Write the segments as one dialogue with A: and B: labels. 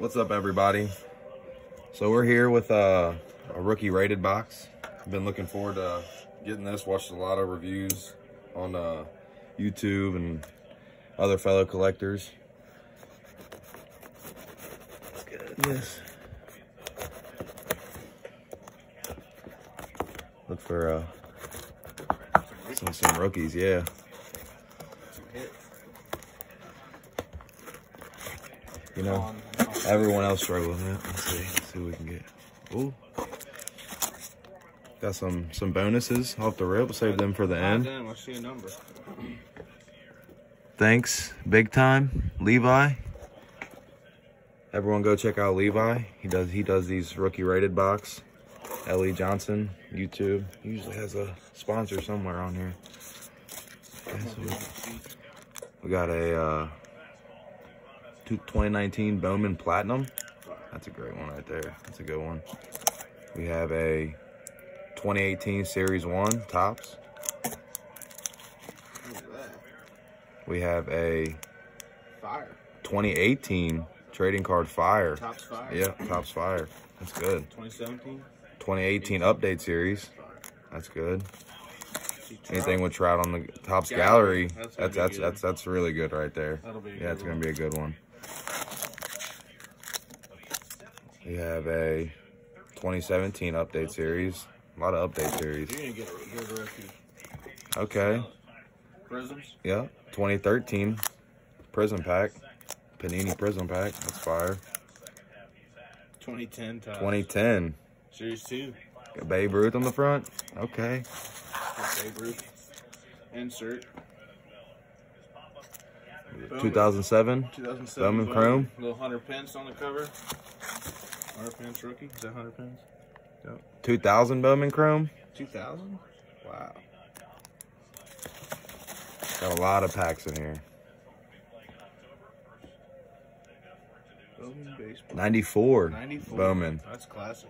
A: What's up, everybody? So we're here with uh, a rookie rated box. I've been looking forward to getting this. Watched a lot of reviews on uh, YouTube and other fellow collectors. Let's get this. Look for uh, some some rookies, yeah. You know, everyone else struggling. Yeah, let's see, let's see what we can get. Ooh. Got some some bonuses off the rip. Save them for the end.
B: I see a number.
A: Thanks, big time, Levi. Everyone go check out Levi. He does he does these rookie rated box. Ellie Johnson, YouTube. He usually has a sponsor somewhere on here. Okay, so we, we got a uh, 2019 Bowman Platinum. That's a great one right there. That's a good one. We have a 2018 Series 1 Topps.
B: Look at that.
A: We have a
B: Fire.
A: 2018 trading card Fire.
B: Topps fire.
A: Yeah, Topps Fire. That's good.
B: 2017.
A: 2018 update series. That's good. Anything with Trout on the Topps
B: Gallery. That's
A: That's that's that's, really good right there.
B: That'll be a
A: Yeah, it's gonna be a good one. We have a 2017 update series. A lot of update series.
B: You're gonna get a good rookie.
A: Okay.
B: Prisms.
A: Yeah. 2013 Prism Pack. Panini Prism Pack. That's fire.
B: 2010 Topps.
A: 2010.
B: Series 2.
A: Got Babe Ruth on the front. Okay.
B: Babe Ruth. Insert. Bowman.
A: 2007.
B: 2007.
A: Bowman Chrome.
B: Little Hunter Pence on the cover. Hunter Pence rookie. Is that Hunter Pence?
A: 2000 Bowman Chrome.
B: 2000? Wow.
A: Got a lot of packs in here. 94.
B: 94.
A: Bowman.
B: That's classic.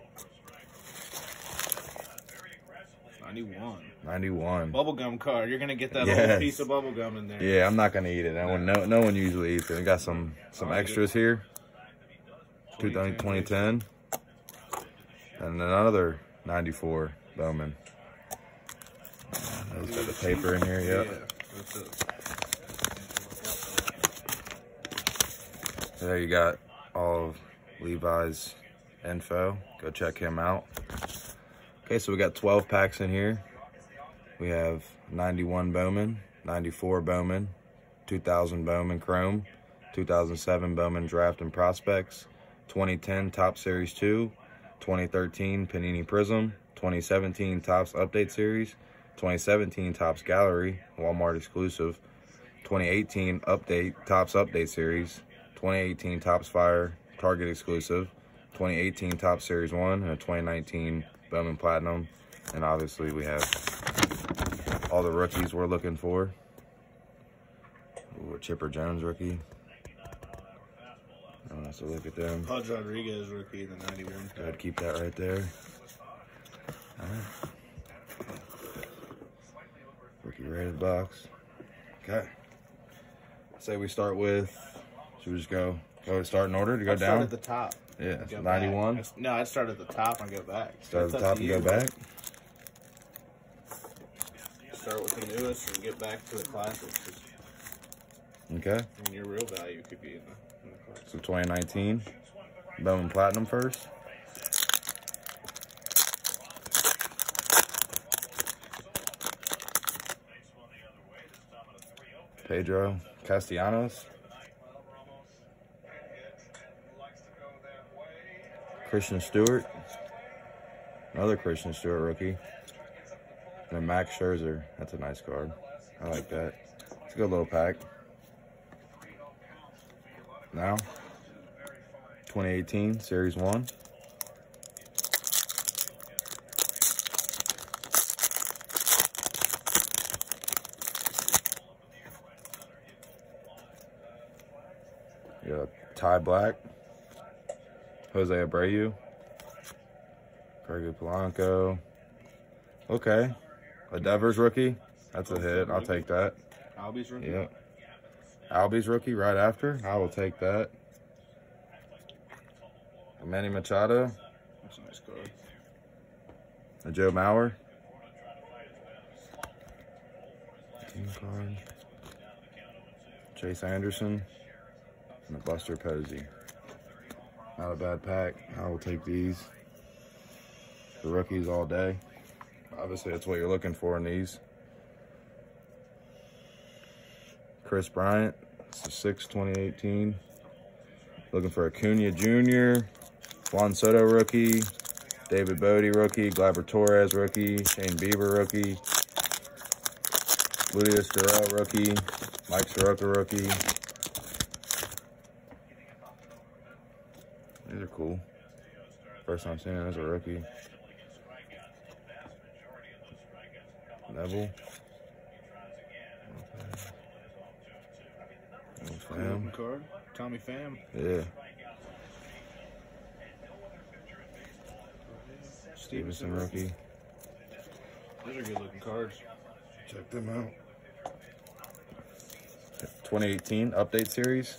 B: 91.
A: 91.
B: Bubblegum card. You're gonna get that
A: Yes.
B: little piece of bubblegum in there.
A: Yeah, I'm not gonna eat it. No one, no, no one usually eats it. We got some some extras here. 2010, 2010, and another 94 Bowman. There's got the paper in here. Yep. There you got all of Levi's info. Go check him out. Okay, so we got 12 packs in here. We have 91 Bowman, 94 Bowman, 2000 Bowman Chrome, 2007 Bowman Draft and Prospects, 2010 Top Series 2, 2013 Panini Prism, 2017 Topps Update Series, 2017 Topps Gallery, Walmart exclusive, 2018 Update Topps Update Series, 2018 Topps Fire Target exclusive, 2018 Top Series 1, and a 2019 Bowman Platinum. And obviously we have all the rookies we're looking for. Ooh, Chipper Jones rookie. So look at them.
B: Pudge Rodriguez rookie, the 91.
A: Go ahead, keep that right there. Alright. Rookie rated box. Okay. Say we start with, should we just go, go start in order to go
B: I'd start
A: down?
B: at the top.
A: Yeah,
B: and go
A: 91.
B: back. No, I'd start at the top and go back.
A: Start at the top
B: to
A: and go back.
B: Start with the newest and get back to the classics.
A: Okay.
B: I mean, your real value could be in the,
A: So 2019. Bowman Platinum first. Pedro Castellanos. Christian Stewart. Another Christian Stewart rookie. And then Max Scherzer. That's a nice card. I like that. It's a good little pack. Now, 2018 Series 1. You got Ty Blach, Jose Abreu, Gregory Polanco. Okay, a Devers rookie. That's a hit. I'll take that.
B: Albies rookie.
A: Yep. Albies rookie right after. I will take that. Manny Machado,
B: That's a nice card.
A: a Joe Mauer. Team card. Chase Anderson, and a Buster Posey. Not a bad pack. I will take these. The rookies all day. Obviously, that's what you're looking for in these. Kris Bryant, this is 6 2018. Looking for Acuna Jr., Juan Soto rookie, David Bote rookie, Gleyber Torres rookie, Shane Bieber rookie, Luis Durrell rookie, Mike Soroka rookie. These are cool. First time seeing it as a rookie. Neville. Okay.
B: Cool
A: Pham.
B: looking card. Tommy Pham.
A: Yeah.
B: Stevenson
A: Stevenson
B: rookie.
A: rookie.
B: Those are good looking cards.
A: Check them out. 2018 update series.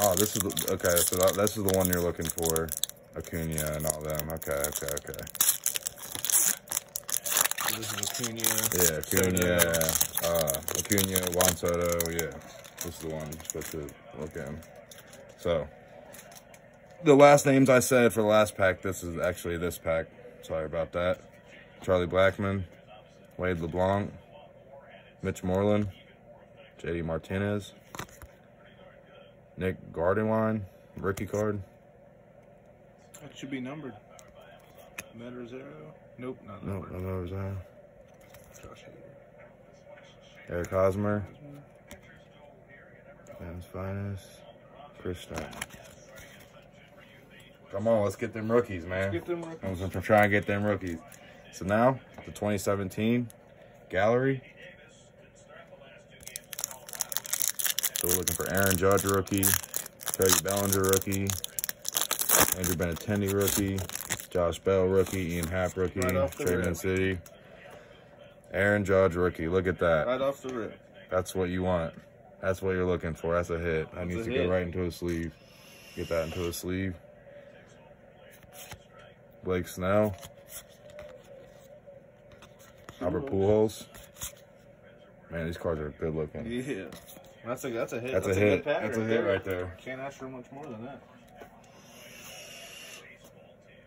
A: Oh, this is the, okay. So that, this is the one you're looking for, Acuna and all them. Okay, okay, okay.
B: So this is Acuna.
A: Yeah, Acuna, uh, Acuna, Juan Soto. Yeah, this is the one you're supposed to look in. So, the last names I said for the last pack. This is actually this pack. Sorry about that. Charlie Blackmon, Wade LeBlanc, Mitch Moreland, JD Martinez, Nick Gardewine, rookie card.
B: That should be numbered. Matt Rosero. Nope, not
A: No,
B: numbered.
A: no, no,
B: Josh Hader.
A: Eric Hosmer, Fans Finest, Chris Stein. Come on, let's get them rookies, man.
B: Get them
A: I'm
B: rookies.
A: gonna try and get them rookies. So now, the 2017 gallery. So we're looking for Aaron Judge rookie, Cody Bellinger rookie, Andrew Benintendi rookie, Josh Bell rookie, Ian Happ rookie,
B: Right
A: Trayman. City. Aaron Judge rookie. Look at that.
B: Right off the rip.
A: That's what you want. That's what you're looking for. That's a hit. That
B: That's
A: needs
B: a
A: to go right into a sleeve. Get that into a sleeve. Blake Snell. Albert Pujols. Man, these cards are good looking.
B: Yeah. That's a that's a hit.
A: That's, a
B: good
A: hit.
B: pack
A: That's a hit
B: there.
A: right there.
B: Can't ask for much more than that.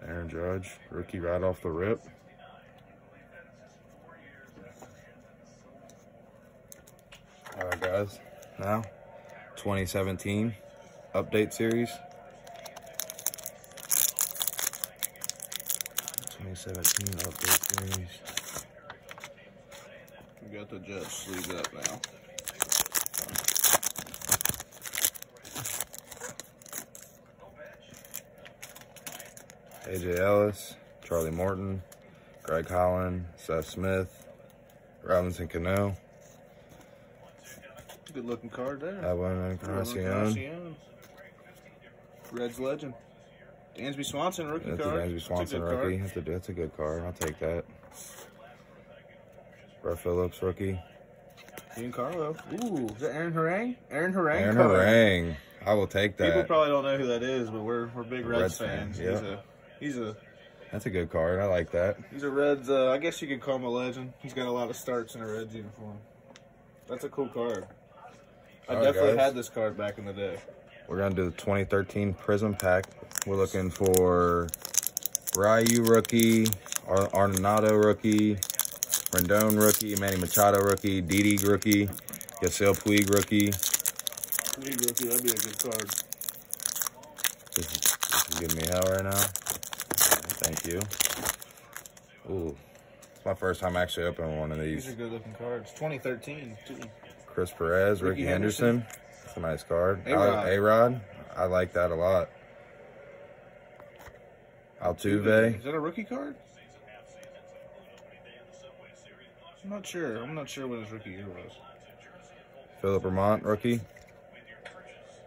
A: Aaron Judge, rookie right off the rip. All right, guys. Now, 2017 update series. 2017 update series.
B: We got the judge sleeved up now.
A: AJ Ellis, Charlie Morton, Greg Holland, Seth Smith, Robinson Cano,
B: Good looking card there.
A: Edwin Encarnacion.
B: Reds legend. Dansby Swanson rookie
A: That's a
B: card.
A: Dansby
B: That's a
A: Swanson
B: good card.
A: rookie. That's a, that's a good card. I'll take that. Brett Phillips rookie.
B: Giancarlo. Ooh, is that Aaron Harang? Aaron Harang.
A: Aaron
B: card.
A: Harang. I will take that.
B: People probably don't know who that is, but we're we're big Reds,
A: Reds fans,
B: fans.
A: yeah.
B: He's a
A: That's a good card. I like that.
B: he's a Reds. Uh, I guess you could call him a legend. He's got a lot of starts in a Reds uniform. That's a cool card. I
A: All
B: definitely
A: guys.
B: had this card back in the day.
A: We're gonna do the 2013 Prism pack. We're looking for Ryu rookie, Ar- Arnado rookie, Rendon rookie, Manny Machado rookie, Didi rookie, Yasiel Puig rookie.
B: League rookie, that'd be a good card.
A: This is, this is giving me hell right now. Thank you. Ooh, it's my first time actually opening one of
B: These
A: these.
B: are good looking cards. 2013 too.
A: Chris Perez, Ricky,
B: Rickey
A: Henderson. That's a nice card.
B: A-Rod.
A: A Rod. I like that a lot. Altuve.
B: Is that a rookie card? I'm not sure. I'm not sure what his rookie year was.
A: Philip Vermont, rookie.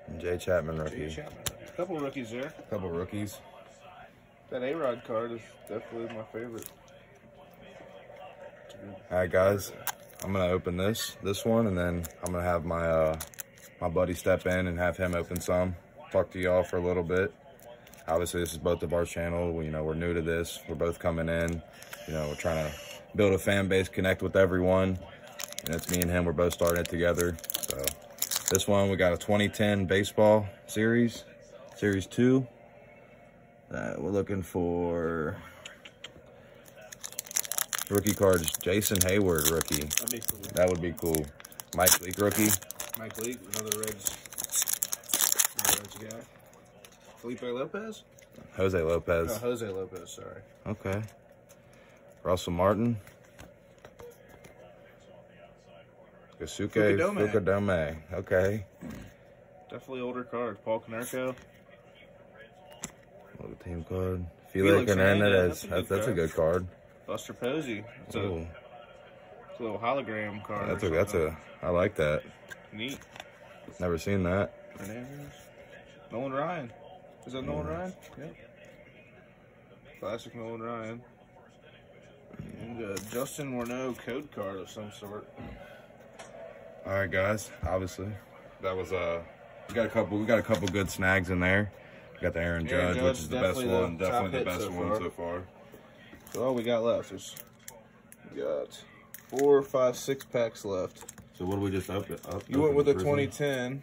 A: And Jay Chapman,
B: Jay
A: rookie.
B: Chapman. A couple rookies there.
A: A couple rookies.
B: That A Rod card is definitely my favorite.
A: All right, guys. I'm gonna open this this one, and then I'm gonna have my uh my buddy step in and have him open some. Talk to y'all for a little bit. obviously this is both of our channel. We, you know, we're new to this. We're both coming in. You know, we're trying to build a fan base, connect with everyone. And it's me and him. We're both starting it together. So this one, we got a 2010 baseball series, series two. Uh, we're looking for rookie cards. Jason Heyward rookie.
B: That'd be cool.
A: That would be cool. Mike Leake rookie.
B: Mike Leake, another Reds. Another Reds guy. Felipe Lopez?
A: Jose Lopez.
B: Jose Lopez, sorry.
A: Okay. Russell Martin. Kosuke
B: Fukudome.
A: Fukudome. Okay.
B: Definitely older card. Paul Konerko.
A: Little team card.
B: Felix
A: Felix Hernandez.
B: Hernandez,
A: That's,
B: that's
A: that's
B: a
A: a
B: good
A: good card.
B: Buster Posey. It's a,
A: Ooh,
B: it's a little hologram card.
A: that's a that's a I like that.
B: Neat.
A: Never seen that.
B: Hernandez. Nolan Ryan. Is that Nolan Ryan? Yep. Classic Nolan Ryan. And uh, Justin Morneau code card of some sort.
A: All right, guys. Obviously, that was uh we got a couple we got a couple good snags in there. We got the Aaron
B: Aaron
A: Judge,
B: Judge,
A: which is the best
B: definitely the
A: one. Definitely the best
B: so
A: one
B: far.
A: so far.
B: So all we got left is we got four, five, six packs left.
A: So what do we just open? Up,
B: You went with the
A: open the first
B: 2010.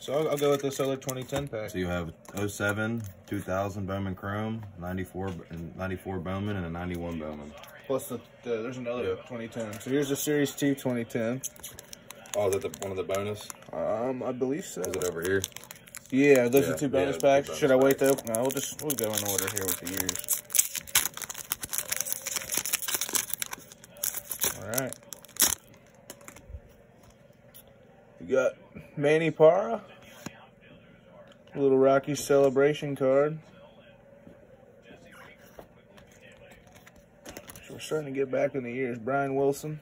B: So I'll, I'll go with this other 2010 pack.
A: So you have 07, 2000 Bowman Chrome, 94 and 94 Bowman, and a 91 Bowman.
B: Plus the, the there's another 2010. So here's the Series 2 2010.
A: Oh, is that the, one of the bonus?
B: Um, I believe so.
A: Is it over here?
B: Yeah, those
A: Yeah,
B: are two
A: yeah,
B: bonus
A: two
B: packs.
A: bonus
B: Should I wait though? No, we'll just we'll go in order here with the years. All right. We got Manny Parra, little Rocky celebration card. So we're starting to get back in the years. Brian Wilson,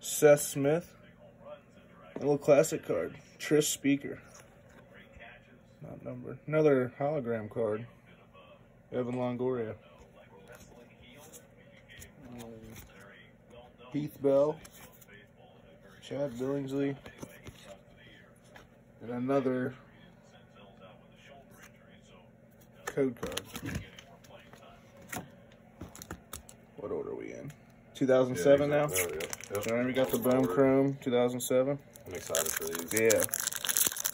B: Seth Smith, a little classic card. Tris Speaker. Not numbered. Another hologram card. Evan Longoria. Um, Heath Bell. Chad Billingsley. And another code card. What order are we in? 2007 now?
A: Oh, yeah. Yep.
B: Then we got the Bone Chrome 2007.
A: I'm excited for these.
B: Yeah.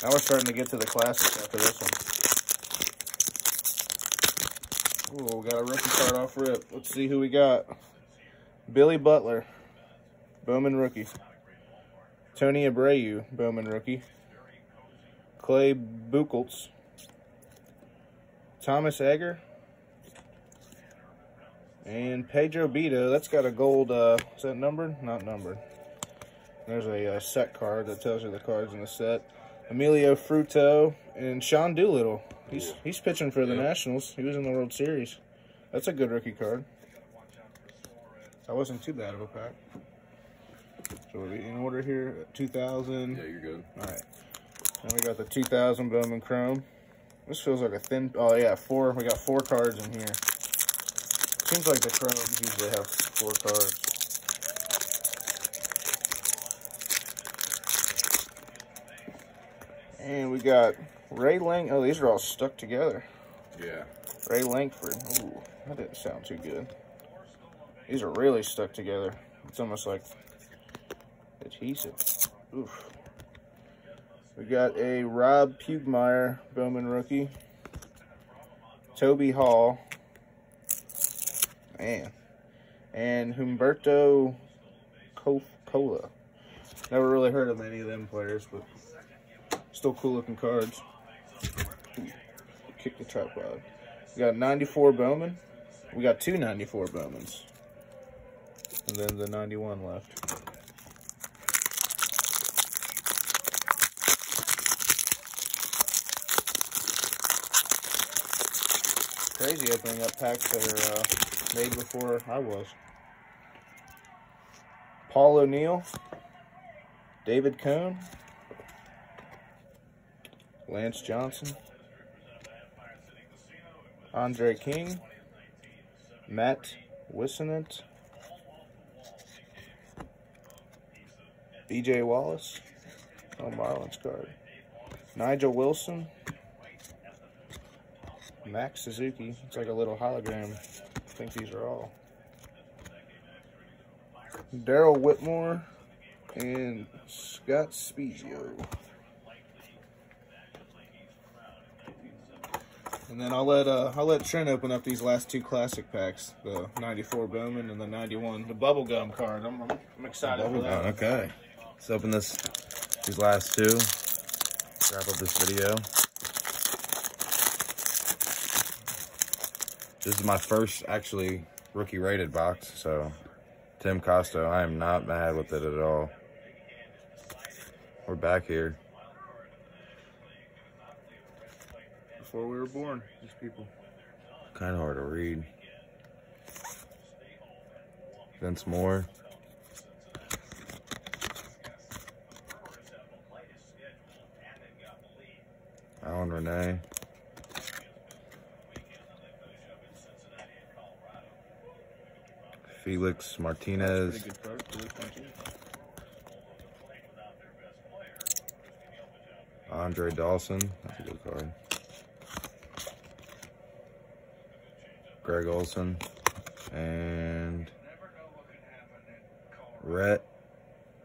B: Now we're starting to get to the classics after this one. Ooh, we got a rookie card off rip. Let's see who we got. Billy Butler, Bowman rookie. Tony Abreu, Bowman rookie. Clay Buchholz. Thomas Egger. And Pedro Bito. That's got a gold, uh, is that numbered? Not numbered. There's a uh, set card that tells you the cards in the set. Emilio Fruto and Sean Doolittle. He's he's pitching for the
A: Yeah.
B: Nationals. He was in the World Series. That's a good rookie card. That wasn't too bad of a pack. So we're in order here. 2000.
A: Yeah, you're good.
B: All right. Then we got the 2000 Bowman Chrome. This feels like a thin. Oh yeah, four. We got four cards in here. Seems like the Chromes usually have four cards. And we got Ray Lang. Oh, these are all stuck together.
A: Yeah.
B: Ray Langford. Ooh, that didn't sound too good. These are really stuck together. It's almost like adhesive. Oof. We got a Rob Pugmire Bowman rookie. Toby Hall. Man. And Humberto Co- Cola. Never really heard of any of them players, but still cool looking cards. Kick the tripod. We got 94 Bowman. We got two 94 Bowmans. And then the 91 left. Crazy opening up packs that are uh, made before I was. Paul O'Neill. David Cohn. Lance Johnson. Andre King. Matt Whisenant. BJ Wallace. Oh, Marlins card. Nigel Wilson. Max Suzuki. It's like a little hologram. I think these are all. Daryl Whitmore and Scott Spiezio. And then I'll let uh, I'll let Trent open up these last two classic packs, the '94 Bowman and the '91, the bubblegum card. I'm, I'm, I'm excited for that.
A: Okay. Let's open this these last two. Wrap up this video. This is my first actually rookie rated box, so Tim Costo, I am not mad with it at all. We're back here.
B: Before we were born, these people.
A: Kind of hard to read. Vince Moore. Alan Renee. Felix Martinez.
B: Pretty good card. Really punchy.
A: Andre Dawson. That's a good card. Greg Olson. And Rhett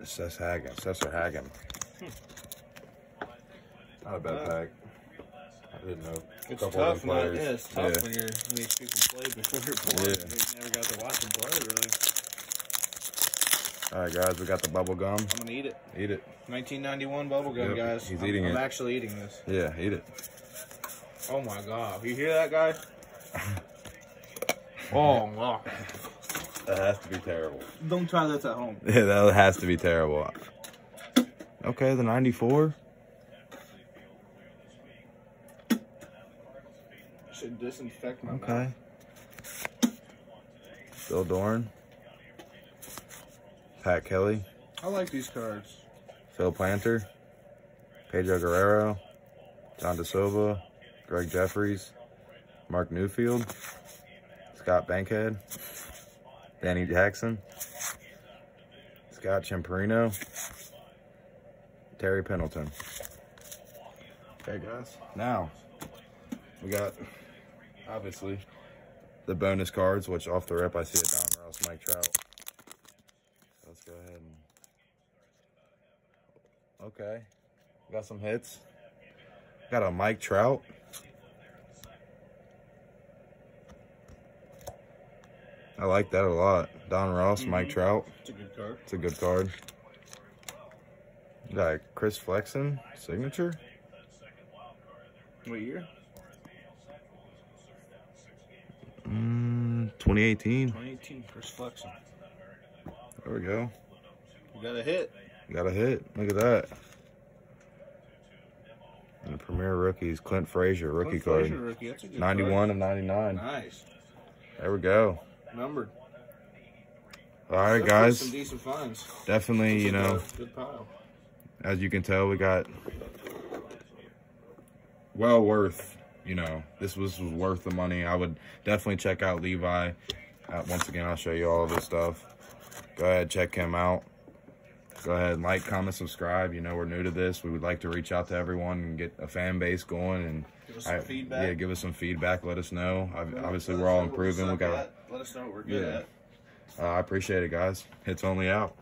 A: Sess Hagen. Cesar Hagen. Not a bad pack. I didn't know.
B: It's
A: couple of
B: tough,
A: them
B: not, yeah, it's tough
A: Yeah.
B: when you're when these people played before you're born.
A: Yeah.
B: and You never got to watch them play, really.
A: All right, guys, we got the bubble gum.
B: I'm gonna eat it.
A: Eat it.
B: 1991 bubblegum,
A: Yep,
B: guys.
A: he's
B: I'm,
A: eating
B: I'm
A: it.
B: actually eating this.
A: Yeah, eat it.
B: Oh my god. You hear that, guy? oh, wow.
A: That has to be terrible.
B: Don't try this at home.
A: Yeah, that has to be terrible. Okay, the 94.
B: Should disinfect my
A: Okay.
B: mouth.
A: Bill Dorn. Pat Kelly.
B: I like these cards.
A: Phil Plantier. Pedro Guerrero. John DeSilva. Gregg Jefferies. Marc Newfield. Scott Bankhead. Danny Jackson. Scott Chiamparino. Terry Pendleton. Okay, guys. Now, we got, obviously, the bonus cards, which off the rep I see a Don Ross, Mike Trout. So let's go ahead and... Okay. Got some hits. Got a Mike Trout. I like that a lot. Don Ross, Mike
B: Mhm.
A: Trout.
B: It's a good card.
A: It's a good card. Got Chris Flexen signature.
B: What year?
A: Mm, 2018.
B: 2018. Chris Flexen.
A: There we go.
B: You got a hit.
A: You Got a hit. Look at that. And the premier rookies, Clint Frazier, rookie
B: Clint
A: card.
B: Frazier rookie. That's a good
A: 91 of 99.
B: Nice.
A: There we go.
B: Numbered.
A: All right,
B: Definitely
A: guys.
B: Some decent finds.
A: Definitely, you know,
B: Good,
A: as you can tell, we got well worth, you know, this was, was worth the money. I would definitely check out Levi. Uh, once again, I'll show you all of his stuff. Go ahead, check him out. Go ahead and like, comment, subscribe. You know, we're new to this. We would like to reach out to everyone and get a fan base going. And
B: Give us some
A: I-
B: feedback.
A: Yeah, give us some feedback. Let us know.
B: Us-
A: Obviously, we're all
B: know what we
A: improving. We got.
B: Let us know what we're good
A: Yeah.
B: at.
A: Uh, I appreciate it, guys. It's only out.